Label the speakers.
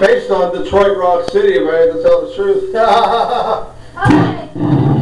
Speaker 1: based on Detroit Rock City, if I had to tell the truth.